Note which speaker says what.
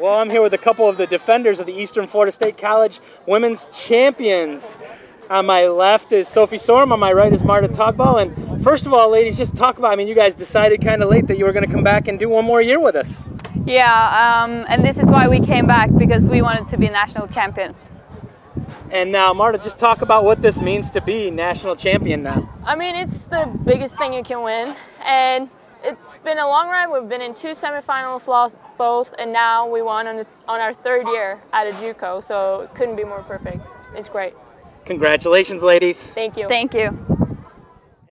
Speaker 1: Well, I'm here with a couple of the defenders of the Eastern Florida State College Women's Champions. On my left is Sofie Sorum, on my right is Marthe Taugbol. And first of all, ladies, just talk about, I mean, you guys decided kind of late that you were going to come back and do one more year with us.
Speaker 2: Yeah, um, and this is why we came back, because we wanted to be national champions.
Speaker 1: And now, Marta, just talk about what this means to be national champion now.
Speaker 3: I mean, it's the biggest thing you can win. And it's been a long ride. We've been in two semifinals, lost both, and now we won on, the, on our third year at a JUCO, so it couldn't be more perfect. It's great.
Speaker 1: Congratulations, ladies.
Speaker 3: Thank you.
Speaker 2: Thank you.